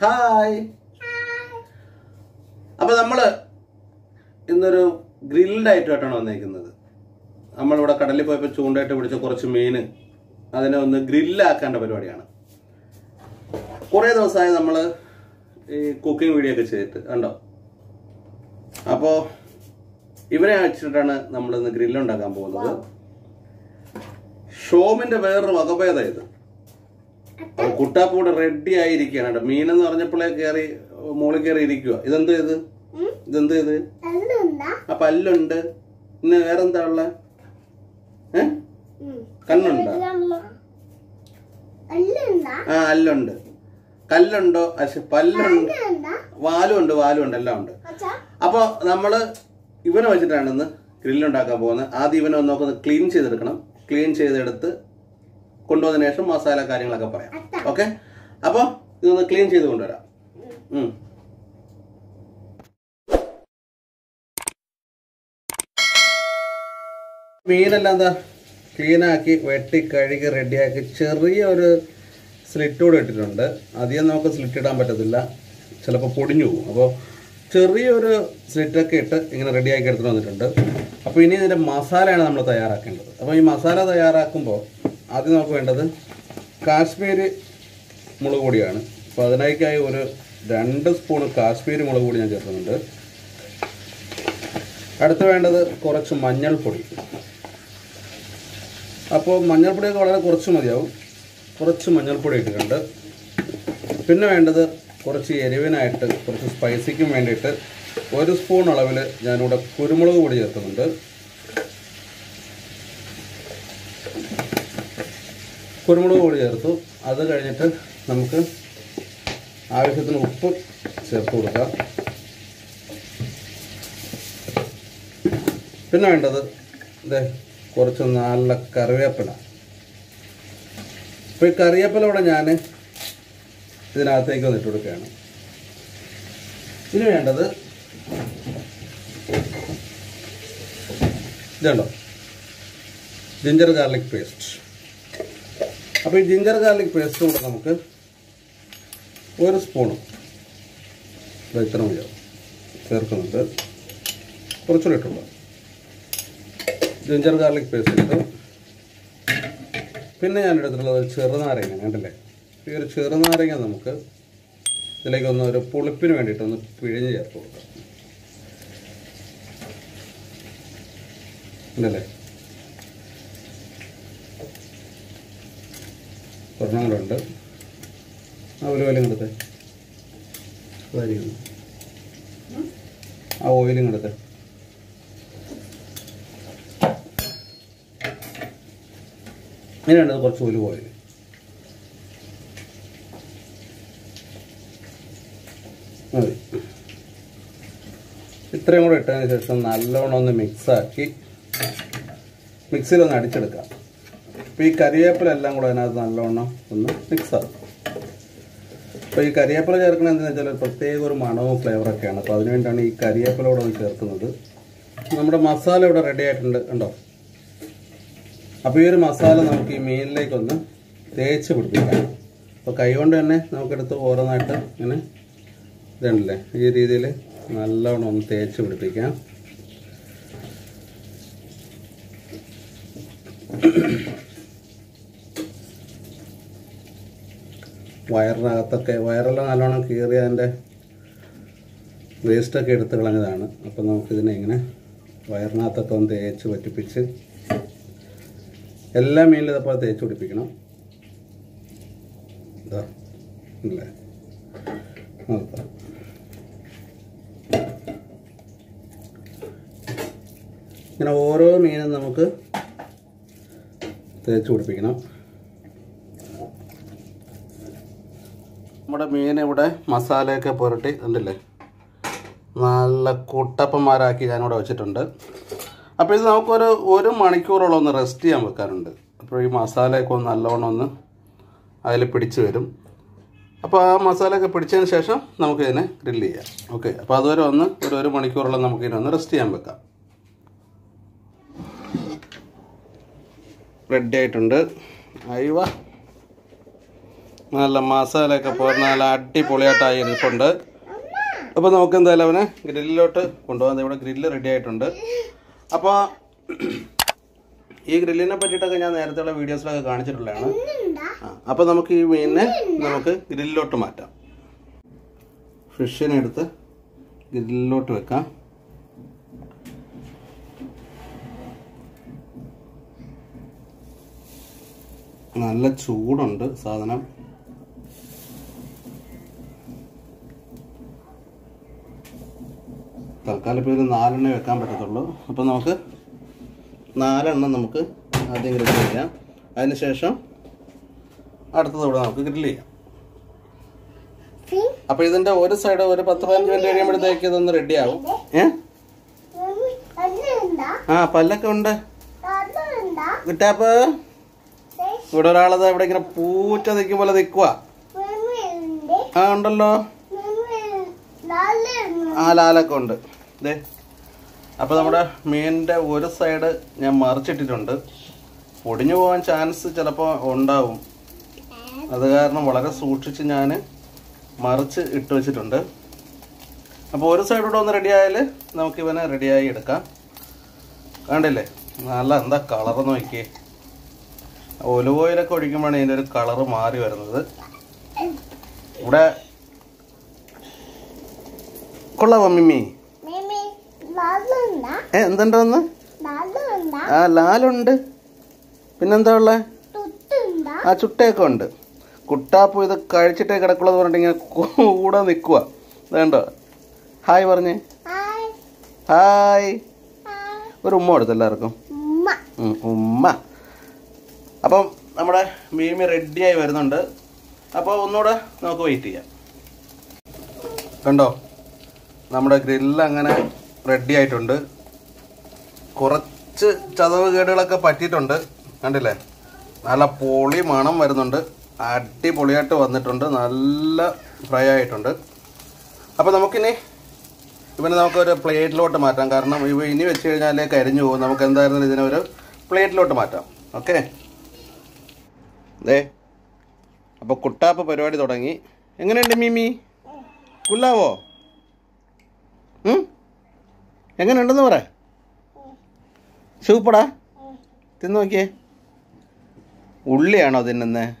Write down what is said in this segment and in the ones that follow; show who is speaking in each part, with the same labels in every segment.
Speaker 1: Hi. അപ്പൊ നമ്മൾ അപ്പോൾ നമ്മൾ ഇന്നൊരു ഗ്രിൽഡ് ഐറ്റമായിട്ടാണ് വന്നേക്കുന്നത്. നമ്മളിവിടെ കടലിൽ പോയപ്പോൾ ചൂണ്ടായിട്ട് പിടിച്ച കുറച്ച് മീൻ അതിനെ ഒന്ന് ഗ്രില്ലാക്കേണ്ട പരിപാടിയാണ്. കുറേ ദിവസമായി നമ്മൾ ഈ കുക്കിംഗ് വീഡിയോ ഒക്കെ ചെയ്തിട്ട് കണ്ടോ? അപ്പോൾ ഇവരെ വെച്ചിട്ടാണ് നമ്മൾ ഇന്ന് ഗ്രില്ല് ഉണ്ടാക്കാൻ പോകുന്നത് ഷോമിന്റെ വേറൊരു വകഭേദം ഇത്. കുട്ടാപ്പൂടെ റെഡി ആയിരിക്കുകയാണ് കേട്ടോ. മീനെന്ന് പറഞ്ഞപ്പോഴേ കേറി മോളിൽ കേറി ഇരിക്കുക ഇതെന്ത് ഇത്? ഇതെന്ത് ഇത്? ആ പല്ലുണ്ട്. ഇന്ന് വേറെന്താ ഉള്ള? ഏ? കണ്ണുണ്ടോ? ആ അല്ലുണ്ട്. കല്ലുണ്ടോ? പക്ഷെ പല്ലുണ്ട്. വാലും ഉണ്ട് വാലും ഉണ്ട് എല്ലാം ഉണ്ട്. അപ്പോൾ നമ്മൾ ഇവനെ വെച്ചിട്ടാണ് ഇന്ന് ഗ്രില്ലുണ്ടാക്കാൻ പോകുന്നത്. ആദ്യം ഇവനെ ഒന്ന് നോക്കുന്നത് ക്ലീൻ ചെയ്തെടുക്കണം. ക്ലീൻ ചെയ്തെടുത്ത് കൊണ്ടുവന്നതിന് ശേഷം മസാല കാര്യങ്ങളൊക്കെ പറയാം. ഓക്കെ അപ്പോൾ ഇതൊന്ന് ക്ലീൻ ചെയ്ത് കൊണ്ടുവരാം. മീനെല്ലാം എന്താ? ക്ലീനാക്കി വെട്ടി കഴുകി റെഡിയാക്കി ചെറിയ ഒരു സ്ലിറ്റ് കൂടെ ഇട്ടിട്ടുണ്ട്. അധികം നമുക്ക് സ്ലിറ്റ് ഇടാൻ പറ്റത്തില്ല. ചിലപ്പോൾ പൊടിഞ്ഞു പോകും. അപ്പോൾ ചെറിയൊരു സ്ലിറ്റൊക്കെ ഇട്ട് ഇങ്ങനെ റെഡിയാക്കി എടുത്തിട്ട് വന്നിട്ടുണ്ട്. അപ്പോൾ ഇനി ഇതിന്റെ മസാലയാണ് നമ്മൾ തയ്യാറാക്കേണ്ടത്. അപ്പോൾ ഈ മസാല തയ്യാറാക്കുമ്പോൾ ആദ്യം നമുക്ക് വേണ്ടത് കാശ്മീരി മുളക് പൊടിയാണ്. അപ്പോൾ അതിനേക്കായി ഒരു രണ്ട് സ്പൂൺ കാശ്മീരി മുളക് പൊടി ഞാൻ ചേർക്കുന്നുണ്ട്. അടുത്ത് വേണ്ടത് കുറച്ച് മഞ്ഞൾപ്പൊടി. അപ്പോൾ മഞ്ഞൾപ്പൊടിയൊക്കെ വളരെ കുറച്ച് മതിയാവും. കുറച്ച് മഞ്ഞൾപ്പൊടി ഇട്ടിട്ടുണ്ട്. പിന്നെ വേണ്ടത് കുറച്ച് എരിവിനായിട്ട് കുറച്ച് സ്പൈസിക്കും വേണ്ടിയിട്ട് ഒരു സ്പൂൺ അളവിൽ ഞാനിവിടെ കുരുമുളക് പൊടി ചേർക്കുന്നുണ്ട്. കുരുമുളക് പൊടി ചേർത്തു. അത് കഴിഞ്ഞിട്ട് നമുക്ക് ആവശ്യത്തിന് ഉപ്പ് ചേർത്ത് കൊടുക്കാം. പിന്നെ വേണ്ടത് ഇതേ കുറച്ച് നല്ല കറിവേപ്പില. അപ്പോൾ ഈ കറിവേപ്പില ഇവിടെ ഞാൻ ഇതിനകത്തേക്ക് ഒന്ന് ഇട്ട് കൊടുക്കുകയാണ്. ഇനി വേണ്ടത് ഇതുണ്ടോ? ജിഞ്ചർ ഗാർലിക് പേസ്റ്റ് അപ്പോൾ ഈ ജിഞ്ചർ ഗാർലിക് പേസ്റ്റ് കൂടെ നമുക്ക് ഒരു സ്പൂണും ഇത് ഇത്ര മതിയാവും ചേർക്കുന്നുണ്ട്. കുറച്ചുകൂടി ഇട്ടുള്ളൂ. ജിഞ്ചർ ഗാർലിക് പേസ്റ്റ് ഇട്ട്. പിന്നെ ഞാൻ എടുത്തിട്ടുള്ളത് ചെറുനാരങ്ങ കണ്ടല്ലേ? ഈ ഒരു ചെറുനാരങ്ങ നമുക്ക് ഇതിലേക്ക് ഒന്ന് ഒരു പുളിപ്പിന് വേണ്ടിയിട്ട് ഒന്ന് പിഴിഞ്ഞ് ചേർത്ത് കൊടുക്കാം. ഉണ്ടല്ലേ ഉണ്ട് ആ ഒരു ഓയിലും കൊടുത്തേ. അതായിരിക്കും ആ ഓയിലും കൊടുത്തേ. ഇനി കുറച്ച് ഒലിവ് ഓയിൽ. മതി. ഇത്രയും കൂടെ ഇട്ടതിന് ശേഷം നല്ലോണം ഒന്ന് മിക്സാക്കി മിക്സിയിലൊന്ന് അടിച്ചെടുക്കാം. അപ്പോൾ ഈ കറിവേപ്പില എല്ലാം കൂടെ അതിനകത്ത് നല്ലവണ്ണം ഒന്ന് മിക്സാകും അപ്പോൾ ഈ കറിവേപ്പില ചേർക്കണത് എന്താണെന്ന് വെച്ചാൽ പ്രത്യേക ഒരു മണവും ഫ്ലേവറൊക്കെയാണ് അപ്പോൾ അതിനുവേണ്ടിയാണ് ഈ കറിവേപ്പില കൂടെ ഒന്ന് ചേർക്കുന്നത്. നമ്മുടെ മസാല ഇവിടെ റെഡി ആയിട്ടുണ്ട് ഉണ്ടോ അപ്പോൾ ഈ ഒരു മസാല നമുക്ക് ഈ മീനിലേക്കൊന്ന് തേച്ച് പിടിപ്പിക്കാം. അപ്പോൾ കൈകൊണ്ട് തന്നെ നമുക്കെടുത്ത് ഓരോന്നായിട്ട് ഇങ്ങനെ ഇതുണ്ടല്ലേ? ഈ രീതിയിൽ നല്ലവണ്ണം ഒന്ന് തേച്ച് പിടിപ്പിക്കാം. വയറിനകത്തൊക്കെ വയറെല്ലാം നല്ലോണം കീറി അതിന്റെ വേസ്റ്റൊക്കെ എടുത്ത് കളഞ്ഞതാണ്. അപ്പം നമുക്കിതിനെ ഇങ്ങനെ വയറിനകത്തൊക്കെ ഒന്ന് തേച്ച് പറ്റിപ്പിച്ച് എല്ലാ മീനിലും ഇതേപോലെ തേച്ച് പിടിപ്പിക്കണം. ഇതാ നോക്കാം. ഇങ്ങനെ ഓരോ മീനും നമുക്ക് തേച്ച് പിടിപ്പിക്കണം. മീൻ ഇവിടെ മസാലയൊക്കെ പുരട്ടി ഉണ്ടല്ലേ നല്ല കുട്ടപ്പന്മാരാക്കി ഞാനിവിടെ വെച്ചിട്ടുണ്ട്. അപ്പോൾ ഇത് നമുക്കൊരു ഒരു മണിക്കൂറോളം ഒന്ന് റെസ്റ്റ് ചെയ്യാൻ വെക്കാറുണ്ട്. അപ്പോൾ ഈ മസാലയൊക്കെ ഒന്ന് നല്ലോണം ഒന്ന് അതിൽ പിടിച്ച് വരും. അപ്പോൾ ആ മസാലയൊക്കെ പിടിച്ചതിന് ശേഷം നമുക്ക് ഇതിനെ ഗ്രില്ല് ചെയ്യാം. ഓക്കെ അപ്പോൾ അതുവരെ ഒന്ന് ഒരു ഒരു മണിക്കൂറോളം നമുക്ക് ഒന്ന് റെസ്റ്റ് ചെയ്യാൻ വെക്കാം. റെഡി ആയിട്ടുണ്ട്. അയവ നല്ല മസാലയൊക്കെ പോരുന്ന നല്ല അടിപൊളിയായിട്ടായി ഇരിപ്പുണ്ട്. അപ്പോൾ നമുക്ക് എന്തായാലും അവനെ ഗ്രില്ലിലോട്ട് കൊണ്ടുപോകാൻ ഇവിടെ ഗ്രില്ല് റെഡി ആയിട്ടുണ്ട്. അപ്പോൾ ഈ ഗ്രില്ലിനെ പറ്റിയിട്ടൊക്കെ ഞാൻ നേരത്തെയുള്ള വീഡിയോസിലൊക്കെ കാണിച്ചിട്ടുള്ളതാണ്. അപ്പോൾ നമുക്ക് ഈ മീനിനെ നമുക്ക് ഗ്രില്ലിലോട്ട് മാറ്റാം. ഫിഷിനെ എടുത്ത് ഗ്രില്ലിലോട്ട് വെക്കാം. നല്ല ചൂടുണ്ട് സാധനം. തൽക്കാലം ഇപ്പോൾ ഇത് നാലെണ്ണേ വെക്കാൻ പറ്റത്തുള്ളൂ. അപ്പോൾ നമുക്ക് നാലെണ്ണം നമുക്ക് ആദ്യം ഗ്രില്ല് ചെയ്യാം. അതിനുശേഷം അടുത്തത് ഇവിടെ നമുക്ക് ഗ്രില്ല് ചെയ്യാം. അപ്പോൾ ഇതിന്റെ ഒരു സൈഡ് ഒരു പത്ത് പതിനഞ്ച് മിനിറ്റ് കഴിയുമ്പോഴത്തേക്ക് ഇതൊന്ന് റെഡി ആവും. ഏ? ആ പല്ലൊക്കെ ഉണ്ട്. കിട്ടാപ്പ്? ഇവിടെ ഒരാളത് ഇവിടെ ഇങ്ങനെ പൂച്ച നിൽക്കും പോലെ നിൽക്കുക ആ ഉണ്ടല്ലോ. ആ ലാലൊക്കെ ഉണ്ട്. ദേ അപ്പോൾ നമ്മുടെ മീനിന്റെ ഒരു സൈഡ് ഞാൻ മറിച്ചിട്ടിട്ടുണ്ട്. പൊടിഞ്ഞു പോകാൻ ചാൻസ് ചിലപ്പോൾ ഉണ്ടാവും. അത് കാരണം വളരെ സൂക്ഷിച്ച് ഞാൻ മറിച്ച് ഇട്ട് വെച്ചിട്ടുണ്ട്. അപ്പോൾ ഒരു സൈഡ് കൂടെ ഒന്ന് റെഡി ആയാൽ നമുക്ക് ഇവനെ റെഡിയായി എടുക്കാം. കണ്ടില്ലേ? നല്ല എന്താ കളർ നോക്കിയേ. ഒലിവ് ഓയിലൊക്കെ ഒഴിക്കുമ്പോഴാണ് ഇതിന്റെ ഒരു കളറ് മാറി വരുന്നത്. ഇവിടെ കൊള്ളാവോ മിമ്മി? ഏ എന്തുണ്ടെന്ന്? ആ ലാലുണ്ട്. പിന്നെന്താ ഉള്ള? ആ ചുട്ടയൊക്കെ ഉണ്ട്. കുട്ടാപ്പു ഇത് കഴിച്ചിട്ടേ കിടക്കുള്ളത് പറഞ്ഞിട്ട് ഇങ്ങനെ കൂടെ നിൽക്കുക വേണ്ടോ ഹായ് പറഞ്ഞേ. ഹായ്. ഒരു ഉമ്മ കൊടുത്തു എല്ലാവർക്കും? ഉമ്മ. അപ്പം നമ്മുടെ മീമി റെഡിയായി വരുന്നുണ്ട്. അപ്പോൾ ഒന്നുകൂടെ നമുക്ക് വെയിറ്റ് ചെയ്യാം. കണ്ടോ? നമ്മുടെ ഗ്രില്ല് അങ്ങനെ റെഡി ആയിട്ടുണ്ട്. കുറച്ച് ചതവ് കേടുകളൊക്കെ പറ്റിയിട്ടുണ്ട്. കണ്ടില്ലേ? നല്ല പൊളി മണം വരുന്നുണ്ട്. അടിപൊളിയായിട്ട് വന്നിട്ടുണ്ട്. നല്ല ഫ്രൈ ആയിട്ടുണ്ട്. അപ്പോൾ നമുക്കിനി ഇവനെ നമുക്കൊരു പ്ലേറ്റിലോട്ട് മാറ്റാം. കാരണം ഇവ ഇനി വെച്ച് കഴിഞ്ഞാൽ കരിഞ്ഞു പോകും. നമുക്ക് എന്തായിരുന്നു ഇതിനെ ഒരു പ്ലേറ്റിലോട്ട് മാറ്റാം. ഓക്കെ? ദേ. അപ്പോൾ കുട്ടാപ്പ് പരിപാടി തുടങ്ങി. എങ്ങനെയുണ്ട് മീമി? കുല്ലാവോ? എങ്ങനെയുണ്ടെന്ന് പറ. സൂപ്പടാ തിന്നു നോക്കിയേ. ഉള്ളിയാണോ തിന്നുന്നത്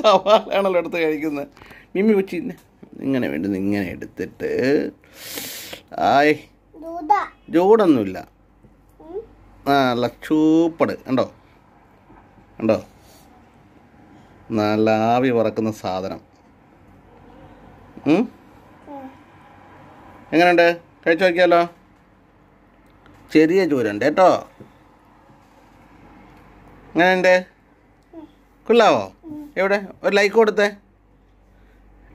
Speaker 1: സവാളയാണല്ലോ എടുത്ത് കഴിക്കുന്നത് മിമ്മി തിന്നെ. ഇങ്ങനെ വേണ്ടി ഇങ്ങനെ എടുത്തിട്ട്. ആയ്. ചൂടൊന്നുമില്ല ആ നല്ല ചൂപ്പട്. കണ്ടോ? കണ്ടോ? നല്ല ആവി പറക്കുന്ന സാധനം? എങ്ങനെയുണ്ട്? കഴിച്ചു നോക്കിയാലോ? ചെറിയ ചൂരുണ്ട് കേട്ടോ. എങ്ങനെയുണ്ട്? കൊള്ളാവോ? എവിടെ? ഒരു ലൈക്ക് കൊടുത്തേ.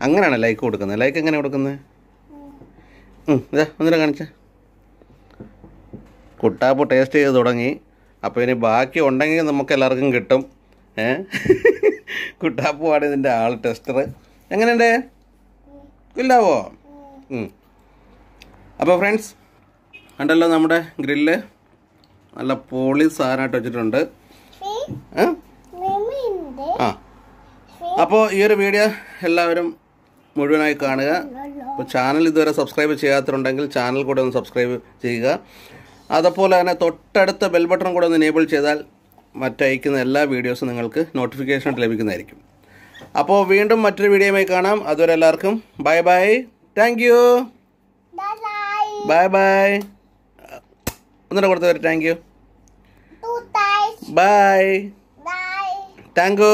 Speaker 1: അങ്ങനെയാണ് ലൈക്ക് കൊടുക്കുന്നത്? ലൈക്ക് എങ്ങനെ കൊടുക്കുന്നത്? ഒന്നിനെ കാണിച്ച. കുട്ടാപ്പ് ടേസ്റ്റ് ചെയ്ത് തുടങ്ങി. അപ്പോൾ ഇനി ബാക്കി ഉണ്ടെങ്കിൽ നമുക്ക് എല്ലാവർക്കും കിട്ടും. ഏ? കുട്ടാപ്പ് ഇതിന്റെ ആൾ ടെസ്റ്റർ എങ്ങനെയുണ്ട്? ഇല്ലാവോ അപ്പോൾ ഫ്രണ്ട്സ് കണ്ടല്ലോ നമ്മുടെ ഗ്രില്ല് നല്ല പോളി സാധനമായിട്ട് വെച്ചിട്ടുണ്ട്? ആ. അപ്പോൾ ഈ ഒരു വീഡിയോ എല്ലാവരും മുഴുവനായി കാണുക. അപ്പോൾ ചാനൽ ഇതുവരെ സബ്സ്ക്രൈബ് ചെയ്യാത്തതുണ്ടെങ്കിൽ ചാനൽ കൂടെ ഒന്ന് സബ്സ്ക്രൈബ് ചെയ്യുക. അതുപോലെ തന്നെ തൊട്ടടുത്ത ബെൽ ബട്ടൺ കൂടെ ഒന്ന് എനേബിൾ ചെയ്താൽ മറ്റയക്കുന്ന എല്ലാ വീഡിയോസും നിങ്ങൾക്ക് നോട്ടിഫിക്കേഷൻ ലഭിക്കുന്നതായിരിക്കും. അപ്പോൾ വീണ്ടും മറ്റൊരു വീഡിയോയുമായി കാണാം. അതുവരെ എല്ലാവർക്കും bye bye thank bye bye ഒന്നുകൂടെ കൊടുത്തു വരെ thank you bye thank you